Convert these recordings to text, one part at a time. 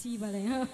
chi vào đấy ha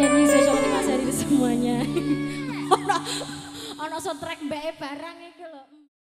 nyanyi sesok ini Mas Heri semuanya. Ono ono soundtrack mbake barang itu lho.